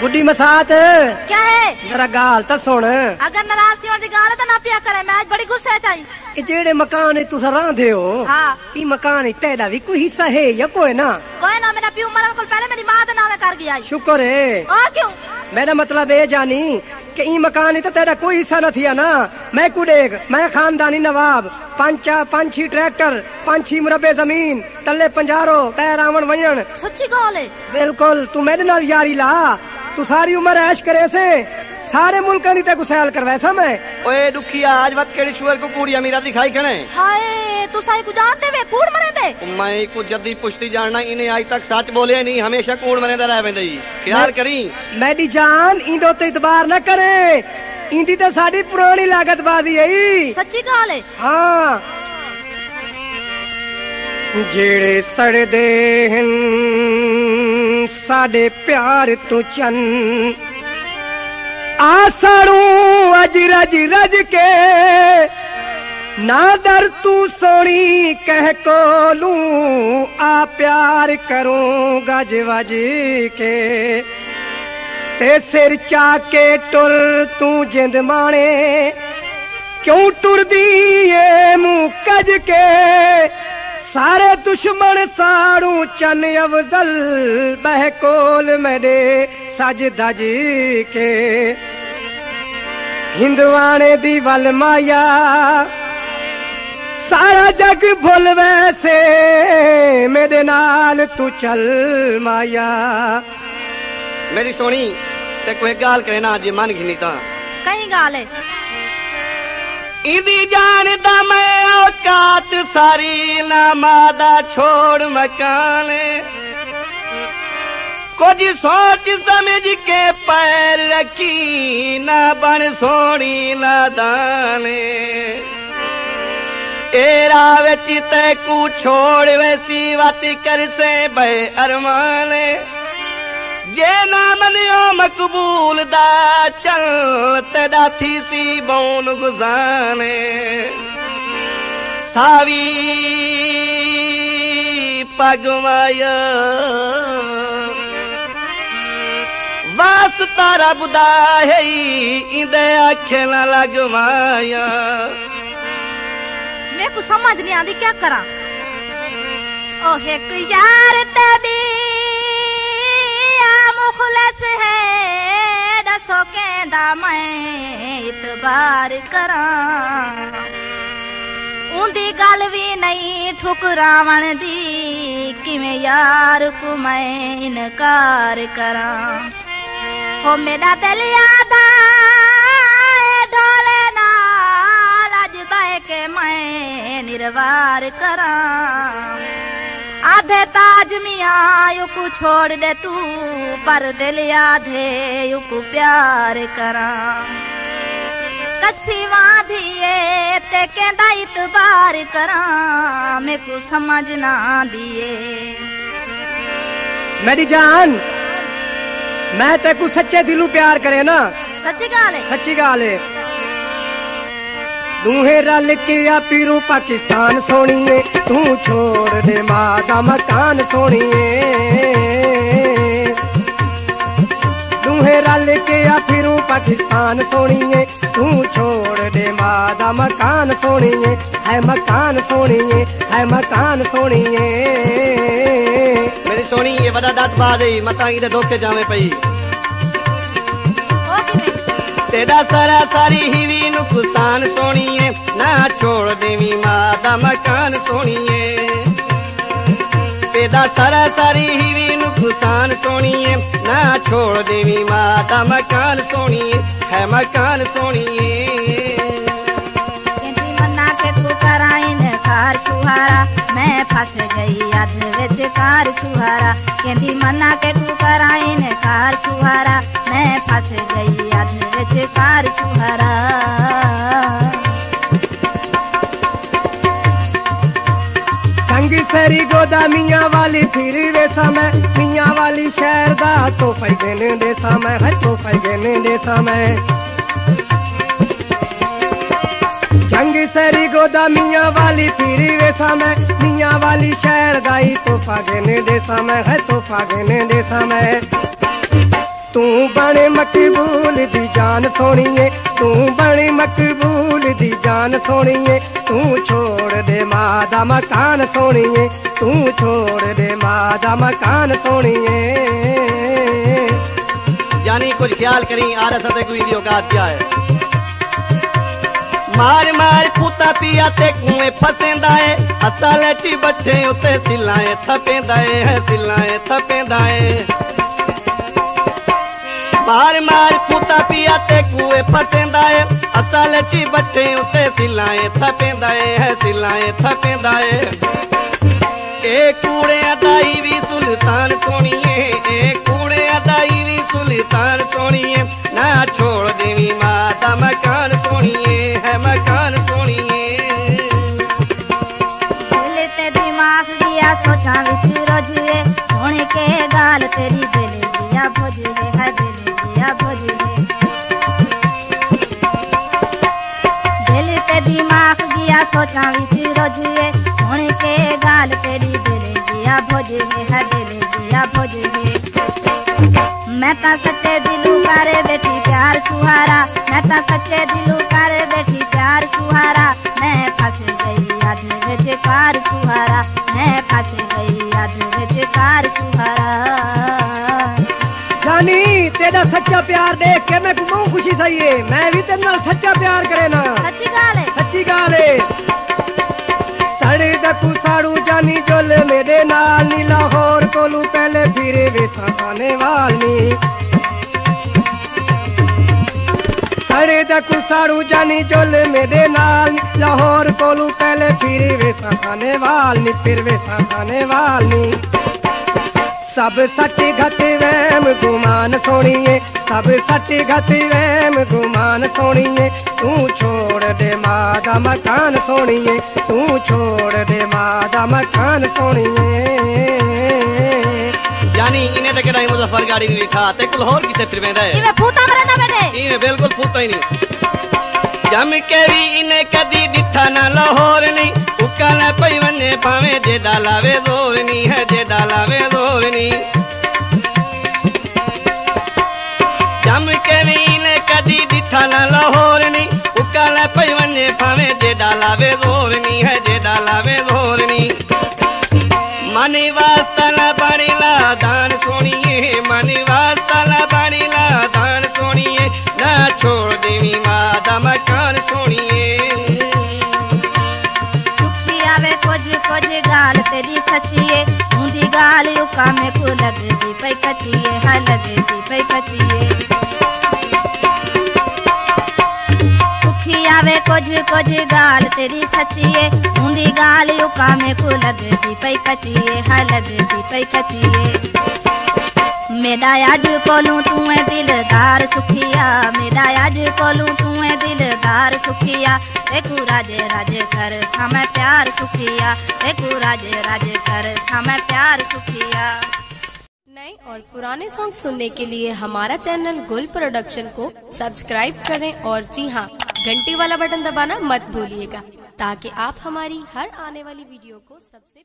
गुड्डी मसात। क्या है? जरा गाल तो सुन। अगर नाराज़ थी और गाल तो ना पिया करे। मैं आज बड़ी गुस्सा चाहिए ए जेड़े मकान है तुसा रांधे हो हाँ। ई मकान है तेरा भी कोई हिस्सा है या कोई ना? कोई ना मेरा पियो मरण को पहले मेरी माँ दा नाम कर गया शुक्र है। और क्यों? मेरा मतलब ये जानी कि ई मकान है तो तेरा कोई हिस्सा ना थिया ना। मैं कुडेग मैं खानदानी नवाब पंचा पंछी ट्रैक्टर पंछी मुरबे ज़मीन तले पंजारो टैरावण वणण सच्ची गल है। बिल्कुल तू मेरे नाल यारी ला। तू सारी उम्र ऐश करे से सारे मुल्क नहीं ते गुसैल करवाए सब मैं। ओए दुखिया आज वक्त केड़ी शुअर को कूड़िया मीरा दिखाई खने हाय तू सारी को जानते वे कूड़ मरे दे। मैं को जदी पुष्टी जानना इने आज तक सच बोले नहीं हमेशा कूड़ मरे दे रह बेंदई ख्याल करी? मैडी जान इंदो ते इतबार ना करे। इंदी ते साडी पुरानी लागत बाजी है सच्ची गाल है। हाँ। जेड़े सड़दे हैं साडे प्यार तो चन आसड़ू अज रज रज के। ना दर तू सोनी, कह कोलू, आ प्यार करू गज वज के। ते सिर चाके टुर, तू जिंद माने। क्यों टुरदी ये मुँह कज के? ਸਾਰੇ ਦੁਸ਼ਮਣ ਸਾੜੂ ਚੰਨ ਅਵਜ਼ਲ ਬਹਿ ਕੋਲ ਮੇਰੇ ਸਜਦਾ ਜੀ ਕੇ ਹਿੰਦਵਾਣੇ ਦੀ ਵਲ ਮਾਇਆ ਸਾਰਾ ਜਗ ਭੁੱਲ ਵੈਸੇ ਮੇਰੇ ਨਾਲ ਤੂੰ ਚੱਲ ਮਾਇਆ। ਮੇਰੀ ਸੋਹਣੀ ਤੇ ਕੋਈ ਗਾਲ ਕਰੇ ਨਾ ਜੇ ਮਨ ਘਿਨੀ ਤਾਂ। ਕਈ ਗਾਲ। ਹੈ ਇਹਦੀ ਜਾਣਦਾ औकात सारी नामादा छोड़ मकान। कुछ सोच समझ के पैर रखी ना बन सोनी ना दान। एरा विच तैकू छोड़ वैसी वत कर से बे अरमान। जे ना मनियो मकबूल दा चल तेरा थी सी बोन गुजाने। सावी पगमाय वास तारा ॿुधाए ईंदे आखे न लॻमाय मैं को समझ नहीं आती, क्या करा? ओह, एक यार तबी मुखलस है, दसो के मैं इतबार करा। उंदी गल भी नहीं ठुकरावण दी। किवें यार को मैं इनकार करा। हो मेरा दिल यादा ढोले नाल अज बह के मैं निर्वार करा। आधे ताज मिया युकु छोड़ दे तू, पर दिल आधे युकु प्यार करा। कसी वाधिए ते कहंदा इतबार करा मेरे को समझ ना दिए। मेरी जान मैं तेको सच्चे दिलू प्यार करे ना। सच्ची गाल है। सच्ची गाल है। दूहे रल के आ पीरू पाकिस्तान सोणीए तू छोड़ दे माँ दा मकान सोणीए दूहे रल के आ ਪਾਕਿਸਤਾਨ ਸੋਣੀਏ ਤੂੰ ਛੋੜ ਦੇ ਮਾਂ ਦਾ ਮਕਾਨ ਸੋਣੀਏ ਹੈ ਮਕਾਨ ਸੋਣੀਏ ਹੈ ਮਕਾਨ ਸੋਣੀਏ ਮੇਰੀ ਸੋਣੀ ਇਹ ਵਡਾ ਡੱਟ ਬਾਦੇ ਮਤਾਂ ਇਹਦੇ ਧੋਕੇ ਜਾਵੇਂ ਪਈ ਤੇਰਾ ਸਾਰਾ ਸਾਰੀ ਹੀ ਵੀ ਨੁਕਸਾਨ ਸੋਣੀਏ ਨਾ ਛੋੜ ਦੇਵੀ ਮਾਂ ਦਾ ਮਕਾਨ ਸੋਣੀਏ પેદા સરાસરી હીવી નુકસાન સોણીએ ના છોડ દેવી માતા મકાન સોણીએ હે મકાન સોણીએ मैं फंस गई अधवित कार सुहारा केंदी मना के तू तेरी गोदामिया वाली फिर वे समय। मिया वाली शहर का तो पैगन दे समय। है तो पैगन दे समय। जंग सरी गोदामिया वाली फिर वे समय। मिया वाली शहर दाई तो फागन दे समय। है तो फागन दे समय। तू बने मकबूल दी जान सोनिए। तू बने मकबूल दी जान सोनिए, तू छोड़ दे मादा मकान सोनिए, तू छोड़ दे मादा मकान सोनिए। जानी कुछ ख्याल करी आ रहा सदे कोई औकात क्या है? मार मार पुता पिया ते कुए फसेंदा है, असल ची बच्चे उते सिलाए थपेंदा है, सिलाए थपेंदा है। मार मार पुता पिया ते कुए फसेंदा है असल ची बच्चे उते सिलाए थपेंदा है सिलाए थपेंदा है ए कूड़े दाई भी सुल्तान सोनिए, ए कूड़े दाई भी सुल्तान सोनिए। ना छोड़ देवी माता मकान सोनिए, है मकान सोनिए। दिमाग दिया सोचा विच रोजुए सोने के गाल तेरी जे है दिल मैं तो सच्चे दिलू कर बेटी प्यार सुहारा। मैं तो सच्चे दिलू कर बेटी प्यार सुहारा। मैं फस गई आज विच कार सुहारा। मैं फस गई आज विच कार सुहारा। जानी तेरा सच्चा प्यार देख के मैं घुमाऊ खुशी सही है मैं भी तेरे नाल सच्चा प्यार करे ना। सच्ची गाल है। सच्ची गाल है। सड़े दकू साड़ू पानी जोल मेरे नाल, लाहौर कोलू पहले फिर वे सहाने वाली सड़े दकू साड़ू जानी जोल मेरे नाल, लाहौर कोलू पहले फिर वे सहाने वाली फिर वे खाने वाली सब सच घत वैम, गुमान सोनिए, सब सच घत वैम गुमान सोनिए तू छोड़ दे मादा मकान सोनिए तू छोड़ दे मादा मकान सोनिए। यानी इन्हें तो तक नहीं मुजफ्फर गाड़ी नहीं था ते कुल होर किसे क्षेत्र में रहे? इन्हें फूटा मरे ना बेटे इन्हें बिल्कुल फूटा ही नहीं। जम के भी इन्हें कदी दिखा ना लाहौर नहीं। उकाल पई वने पावे जे डालावे जोरनी है जे डालावे जोरनी जम के भी इन्हें कदी दिठा ना लाहौर नहीं उका पई वने पावे जे डालावे ज़ोर नहीं है जे डालावे ज़ोर नहीं मनी वास्तला बणीला दान सोनिए मनी वास्तला बणीला दान सोनिए ना छोड़ देवी माता मकान सोनिए आवे कुछ कुछ गाल तेरी सच्चिए मुंजी गाल युका में को लगदी पई कचिए हा लगदी पई कचिए कुछ कुछ गाल तेरी सच्चिए मुंजी गाल युका में को लगदी पई कचिए हा लगदी पई कचिए मेरा आज कोलू तू है दिलदार सुखिया, मेरा आज कोलू तू है दिलदार सुखिया। देखू राजे राजे कर हमें प्यार सुखिया। देखू राजे राजे कर हमें प्यार सुखिया। नए और पुराने सॉन्ग सुनने के लिए हमारा चैनल गुल प्रोडक्शन को सब्सक्राइब करें और जी हाँ घंटी वाला बटन दबाना मत भूलिएगा, ताकि आप हमारी हर आने वाली वीडियो को सबसे